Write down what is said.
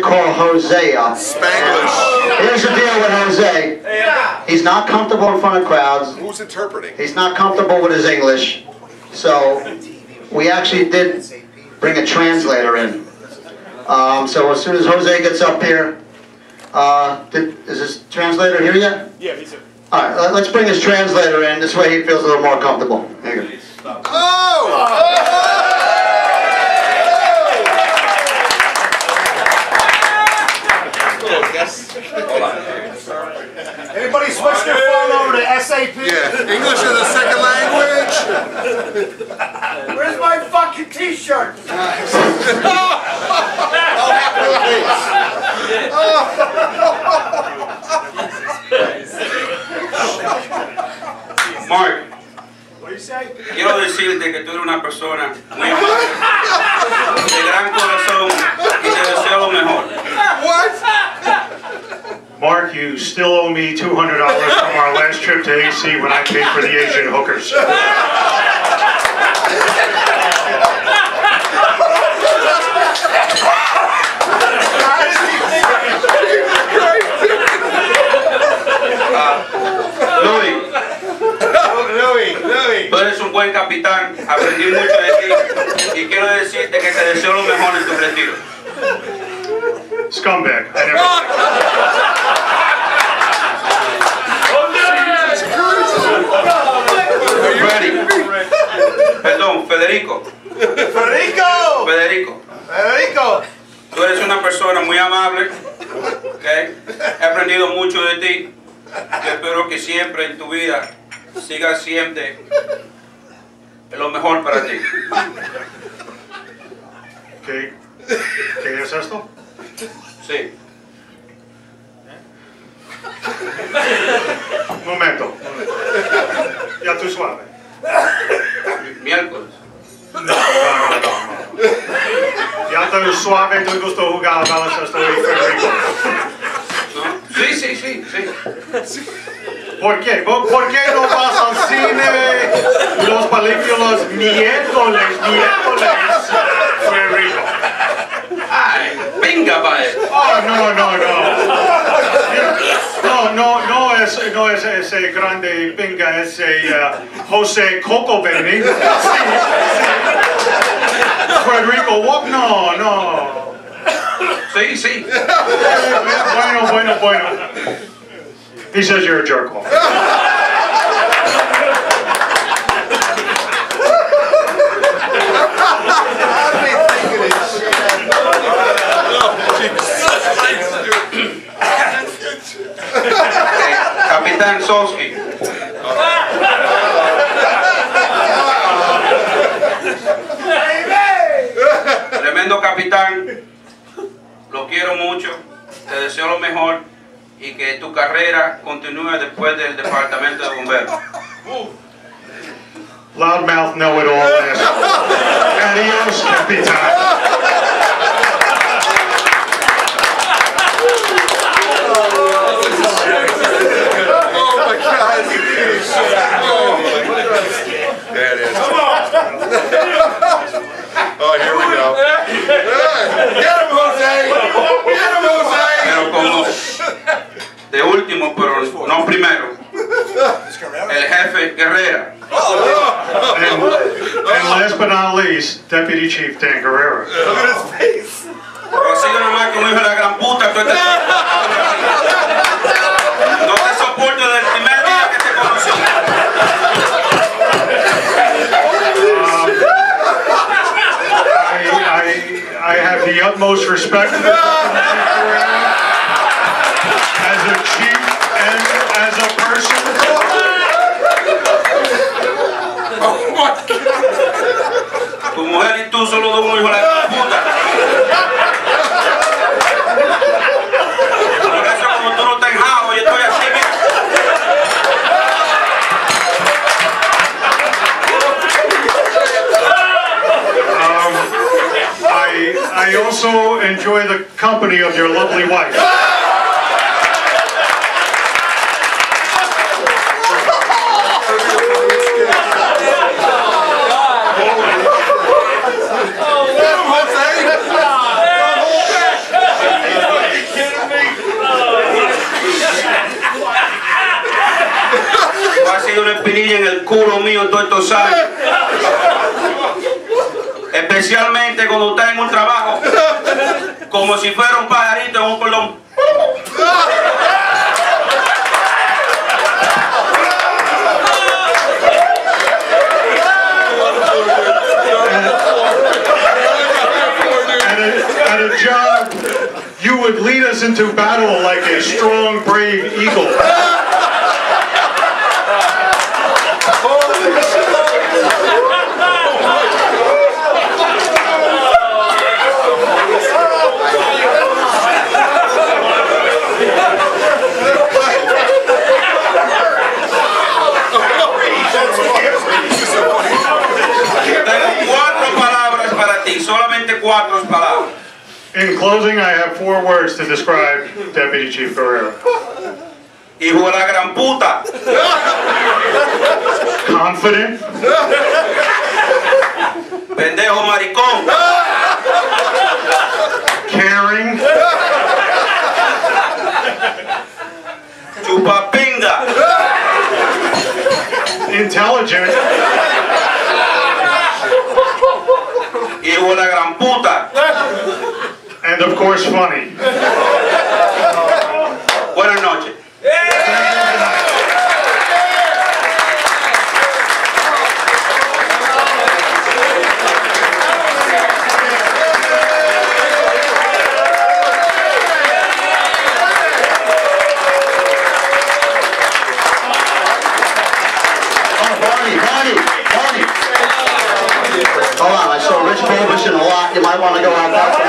call Jose up. Spanglish. Here's the deal with Jose. He's not comfortable in front of crowds. Who's interpreting? He's not comfortable with his English. So we actually did bring a translator in. Um, so as soon as Jose gets up here, uh, did, is this translator here yet? Yeah, he's here. All right, let- let's bring his translator in. This way he feels a little more comfortable. There you go. Oh! Fucking t-shirt? Mark, What do you say? quiero decirte que tú eres una persona muy amable, de gran corazón y te deseo lo mejor. What? Mark, you still owe me $200 from our last trip to AC when I paid for the Asian hookers. Louis, Louis, Louis. tú eres un buen capitán, aprendí mucho de ti y quiero decirte que te deseo lo mejor en tu retiro. Scumbag. I never. Perdón, Federico, Federico! Federico, Federico! tú eres una persona muy amable, ¿ok? He aprendido mucho de ti y espero que siempre en tu vida sigas siempre lo mejor para ti. ¿Qué, ¿Qué es esto? Sí. Un momento. Ya tú suave. Miércoles. No, no, no, no. Ya tú suave, tú gusto jugar baloncesto y Federico. ¿No? Sí, sí, sí, sí. ¿Por qué? ¿Por qué no vas al cine? Los películas miércoles, miércoles, Federico. Ay, venga, vaya. Oh, no, no, no. No, no, no es, no es ese grande pinga, ese uh, José Coco Benny. Sí, sí. Federico, what? No, no. Sí, sí. Bueno, bueno, bueno. He says you're a jerk off. Capitán Solski. Tremendo capitán. Lo quiero mucho. Te deseo lo mejor y que tu carrera continúe después del departamento de bomberos. Loudmouth know-it-all. Adios, Capitan. But Deputy Chief Dan Guerrero. Look at his face. Pero sigo nomás como hijo de la gran puta. tú estás- No te soporto desde el primer día que te conocí. Um, I, I, I have the utmost respect for tú solo dos un hijo de puta. Por eso como tú no estás en jao, yo estoy así mismo. Um, I, I also enjoy the company of your lovely wife. Espinilla en el culo mío todos estos años. Especialmente cuando está en un trabajo, como si fuera un pajarito en un a, at a job, you would lead us into battle like a strong, brave eagle. Cuatro palabras. In closing, I have four words to describe Deputy Chief Guerrero. Hijo de la gran puta, Confident, pendejo maricón, caring, chupapinga, intelligent, hijo de la gran puta. And of course, funny. Buenas noches. Hold on, I saw Rich Babison a lot. You might want to go out that way.